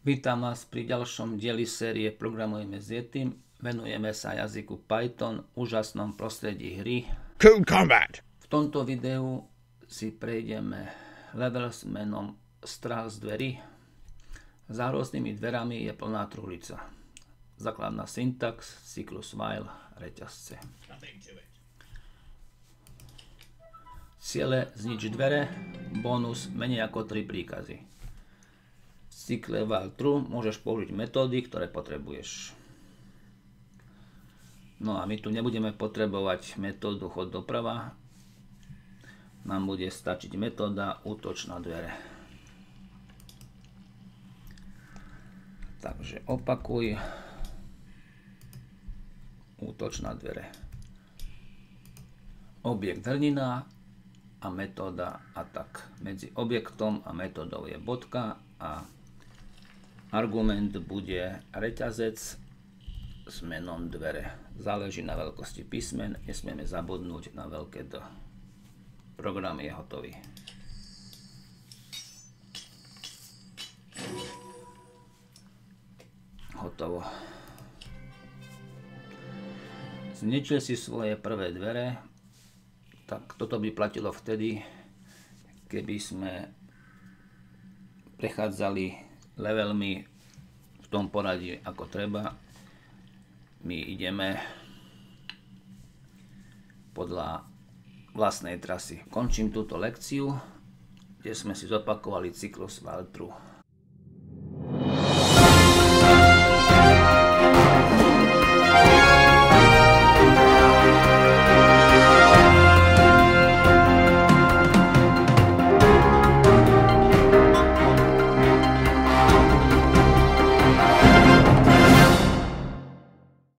Vítam vás pri ďalšom dieli série Programujeme s Yetim. Venujeme sa jazyku Python, úžasnom prostredí hry. Cool Combat! V tomto videu si prejdeme level s menom Strach z dverí. Za hroznými dverami je plná truhlica. Základná syntax, cyklus while, reťazce. Ciele znič dvere, bonus menej ako 3 príkazy cykle while môžeš použiť metódy, ktoré potrebuješ. No a my tu nebudeme potrebovať metódu chod doprava. Nám bude stačiť metóda útoč na dvere. Takže opakuj útoč na dvere. Objekt hrnina a metóda atak. Medzi objektom a metódou je bodka a Argument bude reťazec s menom dvere. Záleží na veľkosti písmen, nesmieme zabudnúť na veľké D. Program je hotový. Hotovo. Zničil si svoje prvé dvere, tak toto by platilo vtedy, keby sme prechádzali levelmi v tom poradí ako treba. My ideme podľa vlastnej trasy. Končím túto lekciu, kde sme si zopakovali cyklus Valtru.